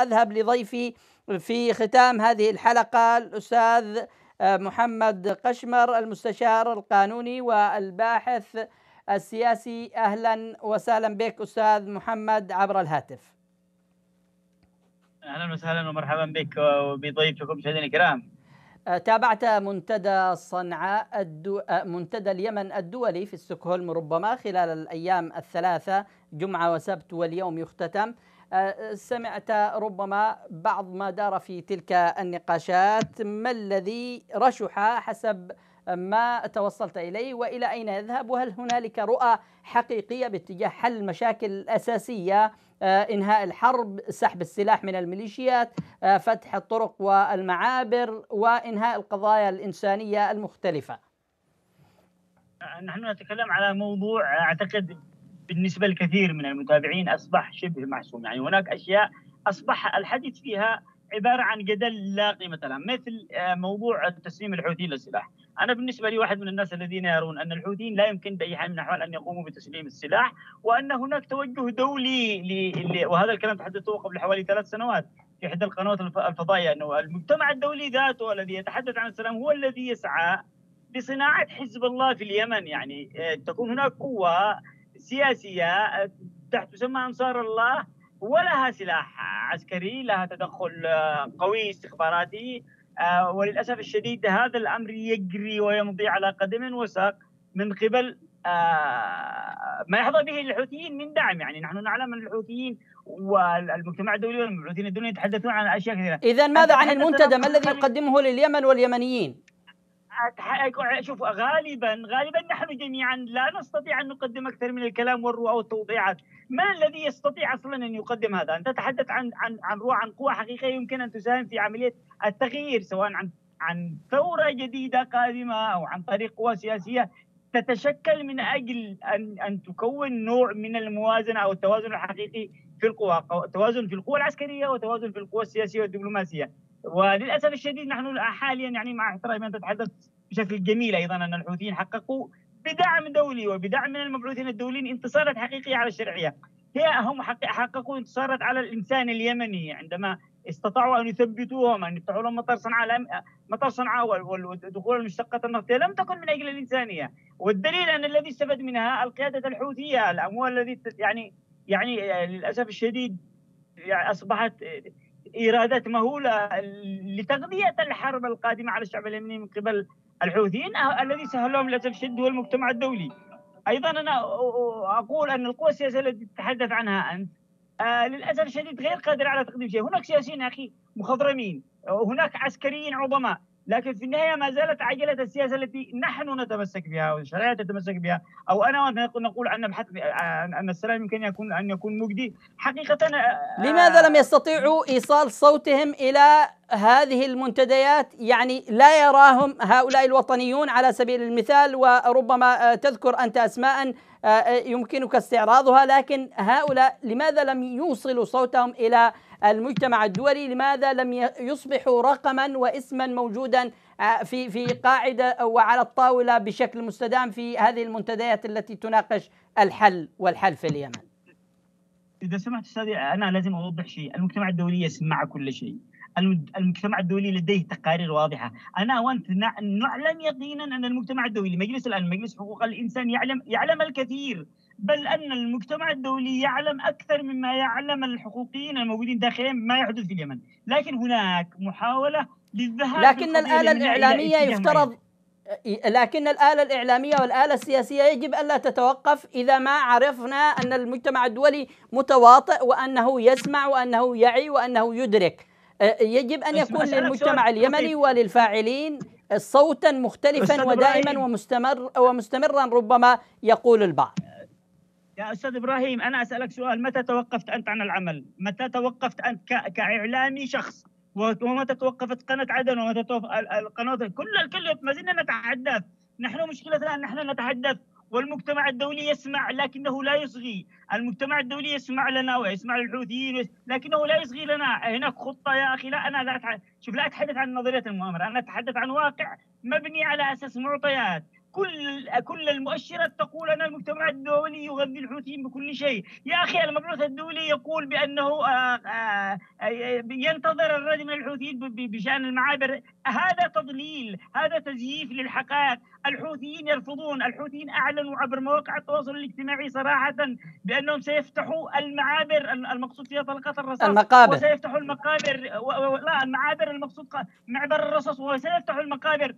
أذهب لضيفي في ختام هذه الحلقة الأستاذ آه، محمد قشمر المستشار القانوني والباحث السياسي. أهلا وسهلا بك أستاذ محمد عبر الهاتف. أهلا وسهلا ومرحبا بك وبضيفكم مشاهدينا الكرام. آه، تابعت منتدى صنعاء الدو... آه، منتدى اليمن الدولي في ستوكهولم ربما خلال الأيام الثلاثة جمعة وسبت واليوم يختتم. سمعت ربما بعض ما دار في تلك النقاشات. ما الذي رشح حسب ما توصلت إليه وإلى أين يذهب؟ وهل هنالك رؤى حقيقية باتجاه حل المشاكل الاساسيه آه، إنهاء الحرب سحب السلاح من الميليشيات آه، فتح الطرق والمعابر وإنهاء القضايا الإنسانية المختلفة؟ نحن نتكلم على موضوع أعتقد بالنسبة لكثير من المتابعين أصبح شبه محسوم يعني هناك أشياء أصبح الحديث فيها عبارة عن جدل لا قيمة له مثل آه، موضوع تسليم الحوثيين للسلاح. أنا بالنسبة لي واحد من الناس الذين يرون أن الحوثيين لا يمكن باي حال من الأحوال أن يقوموا بتسليم السلاح وأن هناك توجه دولي ل... وهذا الكلام تحدثته قبل حوالي ثلاث سنوات في إحدى القنوات الفضائية أنه المجتمع الدولي ذاته الذي يتحدث عن السلام هو الذي يسعى لصناعة حزب الله في اليمن. يعني آه، تكون هناك قوة سياسية تحت تسمى أنصار الله ولها سلاح عسكري لها تدخل آه، قوي استخباراتي آه، وللأسف الشديد هذا الأمر يجري ويمضي على قدم وساق من قبل آه، ما يحظى به الحوثيين من دعم. يعني نحن نعلم أن الحوثيين والمجتمع الدولي والمبعوثين الدوليين يتحدثون عن أشياء كثيرة. اذا ماذا عن المنتدى؟ ما الذي يقدمه لليمن واليمنيين؟ شوف غالبا غالبا نحن جميعا لا نستطيع أن نقدم أكثر من الكلام والرؤى والتوضيحات، من الذي يستطيع أصلا أن يقدم هذا؟ أنت تتحدث عن عن عن رؤى عن قوى حقيقية يمكن أن تساهم في عملية التغيير سواء عن عن ثورة جديدة قادمة أو عن طريق قوى سياسية تتشكل من أجل أن أن تكون نوع من الموازنة أو التوازن الحقيقي في القوى، توازن في القوى العسكرية وتوازن في القوى السياسية والدبلوماسية. وللأسف الشديد نحن حاليا يعني مع احترامي ان تتحدث بشكل جميل أيضا أن الحوثيين حققوا بدعم دولي وبدعم من المبعوثين الدوليين انتصارات حقيقية على الشرعية. هي هم حققوا انتصارات على الإنسان اليمني عندما استطاعوا أن يثبتوهم أن يفتحوا لهم مطار صنعاء مطار صنعاء ودخول المشتقات النفطية لم تكن من أجل الإنسانية والدليل أن الذي استفاد منها القيادة الحوثية الأموال التي يعني يعني للأسف الشديد يعني أصبحت إيرادات مهولة لتغذية الحرب القادمة على الشعب اليمني من قبل الحوثيين الذي سهل لهم للاسف الشديد هو المجتمع الدولي. أيضا أنا أقول أن القوى السياسية التي تتحدث عنها أنت آه للأسف الشديد غير قادرة على تقديم شيء، هناك سياسيين أخي مخضرمين، هناك عسكريين عظماء، لكن في النهاية ما زالت عجله السياسة التي نحن نتمسك بها والشريعه تتمسك بها أو أنا نقول أن بحث ان السلام يمكن يكون أن يكون مجدي. حقيقة آه، لماذا لم يستطيعوا إيصال صوتهم إلى هذه المنتديات؟ يعني لا يراهم هؤلاء الوطنيون على سبيل المثال وربما آه، تذكر أنت اسماء آه، يمكنك استعراضها لكن هؤلاء لماذا لم يوصلوا صوتهم إلى المجتمع الدولي لماذا لم يصبحوا رقما واسما موجودا آه، في في قاعدة وعلى الطاولة بشكل مستدام في هذه المنتديات التي تناقش الحل والحل في اليمن؟ إذا سمحت أستاذي أنا لازم أوضح شيء. المجتمع الدولي يسمع كل شيء. المجتمع الدولي لديه تقارير واضحة. أنا وأنت نعلم يقينا أن المجتمع الدولي مجلس الآن مجلس حقوق الإنسان يعلم يعلم الكثير. بل أن المجتمع الدولي يعلم أكثر مما يعلم الحقوقيين الموجودين داخليا ما يحدث في اليمن. لكن هناك محاولة للذهاب لكن الآلة الإعلامية يفترض لكن الآلة الإعلامية والآلة السياسية يجب ألا تتوقف إذا ما عرفنا أن المجتمع الدولي متواطئ وأنه يسمع وأنه يعي وأنه يدرك. يجب أن يكون للمجتمع اليمني وللفاعلين صوتا مختلفا ودائما ومستمر ومستمرا ربما يقول البعض. يا أستاذ إبراهيم أنا أسألك سؤال. متى توقفت أنت عن العمل؟ متى توقفت انت كإعلامي شخص؟ ومتى توقفت قناة عدن؟ ومتى توقف القنوات كل الكل ما زلنا نتحدث. نحن مشكلتنا إن نحن نتحدث والمجتمع الدولي يسمع لكنه لا يصغي. المجتمع الدولي يسمع لنا ويسمع للحوثيين لكنه لا يصغي لنا. هناك خطة يا أخي لا أنا لا أتحدث شوف لا أتحدث عن نظرية المؤامرة. أنا أتحدث عن واقع مبني على أساس معطيات. كل كل المؤشرات تقول أن المجتمع الدولي يغذي الحوثيين بكل شيء، يا أخي المبعوث الدولي يقول بأنه آه، آه، آه، ينتظر الرد من الحوثيين بشأن المعابر، هذا تضليل، هذا تزييف للحقائق، الحوثيين يرفضون، الحوثيين أعلنوا عبر مواقع التواصل الاجتماعي صراحة بأنهم سيفتحوا المعابر المقصود فيها طلقات الرصاص. المقابر. وسيفتحوا المقابر لا المعابر المقصود معبر الرصاص. وسيفتحوا المقابر.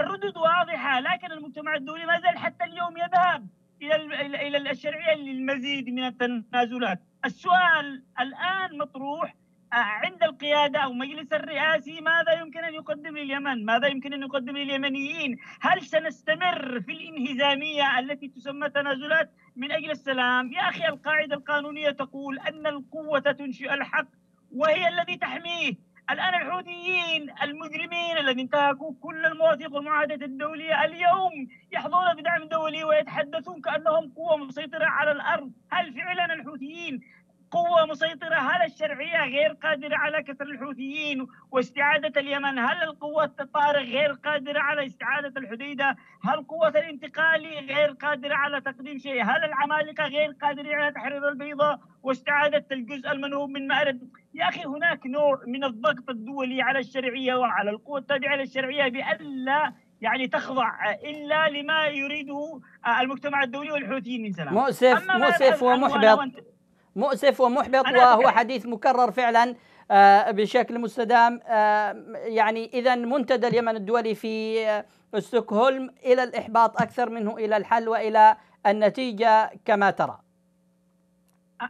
الردود واضحة لكن المجتمع الدولي ما زال حتى اليوم يذهب إلى إلى الشرعية للمزيد من التنازلات. السؤال الآن مطروح آه، عند القيادة أو مجلس الرئاسي ماذا يمكن أن يقدم لليمن؟ ماذا يمكن أن يقدم لليمنيين؟ هل سنستمر في الانهزامية التي تسمى تنازلات؟ من أجل السلام يا أخي القاعدة القانونية تقول أن القوة تنشئ الحق وهي الذي تحميه. الآن الحوثيين المجرمين الذين انتهكوا كل المواثيق والمعاهدات الدولية اليوم يحظون بدعم دولي ويتحدثون كأنهم قوة مسيطرة على الأرض. هل فعلا الحوثيين قوة مسيطرة هل الشرعية غير قادرة على كسر الحوثيين واستعادة اليمن. هل القوة الطارق غير قادرة على استعادة الحديدة؟ هل قوة الانتقالي غير قادرة على تقديم شيء؟ هل العمالقة غير قادرين على تحرير البيضاء واستعادة الجزء المنهوب من مأرب؟ يا أخي هناك نوع من الضغط الدولي على الشرعية وعلى القوة التابعة للشرعية بألا يعني تخضع إلا لما يريده المجتمع الدولي والحوثيين من سلام مؤسف مؤسف ومحبط. مؤسف ومحبط وهو حديث مكرر فعلا آه، بشكل مستدام. آه، يعني اذا منتدى اليمن الدولي في ستوكهولم إلى الإحباط أكثر منه إلى الحل وإلى النتيجة كما ترى.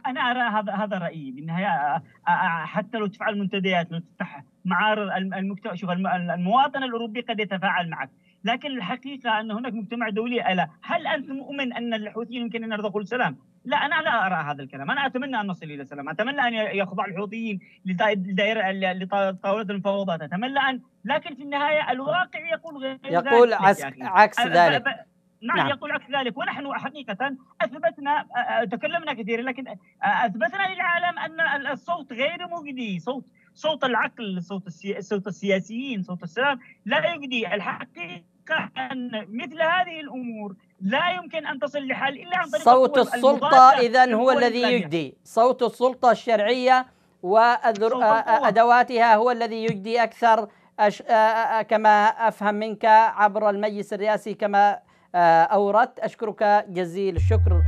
أنا أرى هذا هذا رأيي بالنهاية. آه، حتى لو تفعل منتديات لو تفتح معارض المجتمع شوف المواطن الأوروبي قد يتفاعل معك. لكن الحقيقة أن هناك مجتمع دولي ألا هل أنت مؤمن أن الحوثيين يمكن أن يرضخوا السلام؟ لا أنا لا أرى هذا الكلام، أنا أتمنى أن نصل إلى سلام، أتمنى أن يخضع الحوثيين لدائره لطاولة المفاوضات، أتمنى ان لكن في النهاية الواقع يقول غير يقول ذلك عكس ذلك. نعم, نعم. يقول عكس ذلك. ونحن حقيقة أثبتنا تكلمنا كثيرا لكن أثبتنا للعالم أن الصوت غير مجدي. صوت صوت العقل صوت صوت السياسيين صوت السلام لا يجدي. الحقيقة أن مثل هذه الأمور لا يمكن أن تصل لحل إلا عن طريق صوت السلطة إذا هو الذي يجدي. صوت السلطة الشرعية وأدواتها هو الذي يجدي أكثر أش... كما أفهم منك عبر المجلس الرئاسي كما أوردت. أشكرك جزيل الشكر.